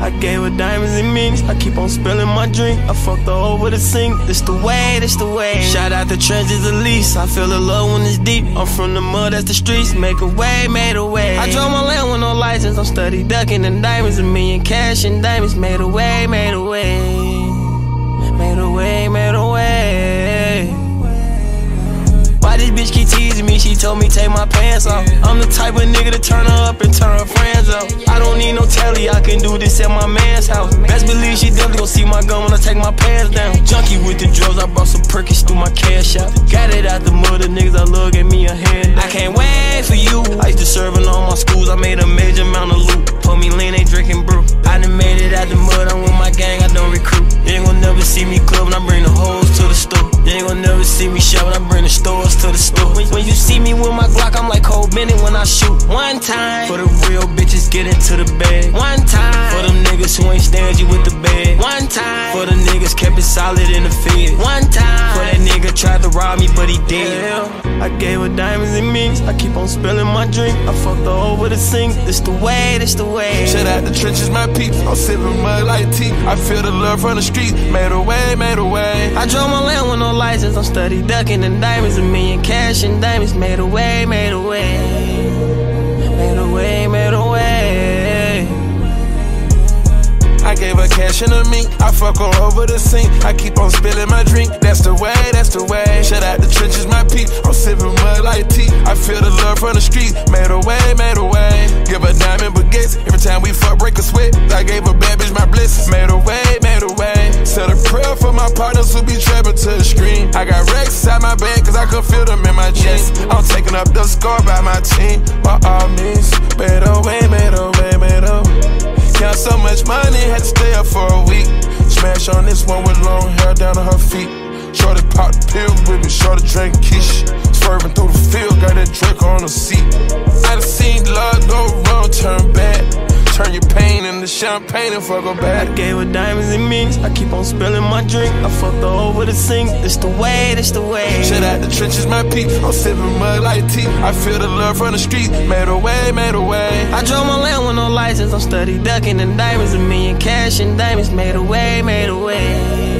I gave her diamonds and minis. I keep on spilling my drink. I fucked her over the sink. This the way, this the way. Shout out the trenches at least. I feel the love when it's deep. I'm from the mud, that's the streets. Make a way, made a way. I drove my land with no license. I'm steady ducking and diamonds. A million cash and diamonds. Made a way, made a way. Teasing me? She told me take my pants off. I'm the type of nigga to turn her up and turn her friends up. I don't need no telly, I can do this at my man's house. Best believe she definitely gon' see my gun when I take my pants down. Junkie with the drugs, I brought some perkins through my cash out. Got it out the mud, the niggas I love gave me a hand. I can't wait for you. I used to serve in all my schools, I made a major amount of loot. Put me lean, ain't drinking brew. I done made it out the mud, I'm with my gang, I don't recruit. You ain't gon' never see me club, I bring the hoes to the store. You ain't gon' never see me shout, when I bring the stores to the store. With Glock, I'm like Cole Bennett when I shoot. One time for the real bitches, get into the bed. One time for them niggas who ain't stingy with the bed. One time for the niggas kept it solid in the field. One time for that nigga tried to rob me, but he did. I gave her diamonds and minis. I keep on spilling my drink. I fucked her over the sink. This the way, this the way. Shut out the trenches, my peeps. I'm sipping mud like tea. I feel the love from the street. Made a way, made a way. I drove my land with no license. I'm steady ducking and diamonds. A million cash and diamonds. Made a way, made a way. Made a way, made a way. I gave her cash and a mink. I fuck her over the sink. I keep on spilling my drink. That's the way, that's the way. Shut out the trenches, my peep. I'm sipping mud like tea. I feel the love from the street. Made a way, made a way. Give her diamond baguettes. Every time we fuck, break a sweat. Got racks inside my bag cause I could feel them in my jeans. I'm taking up the score by my team. By all means. Made a way, made a way, made a way. Count so much money, had to stay up for a week. Smash on this one with long hair down to her feet. Shorty pop the pill with me, shorty drink quiche. Swerving through the field, got that drink on the seat. I done seen love go wrong, turn bad. Turn your pain into champagne and fuck her I back. gave her diamonds and minis. I keep on spilling my drink. I fucked her over the sink. This the way, this the way. Shut out the trenches, my peep. I'm sipping mud like tea. I feel the love from the street. Made a way, made a way. I drove my land with no license. I'm steady ducking and diamonds. A million cash and diamonds. Made a way, made a way.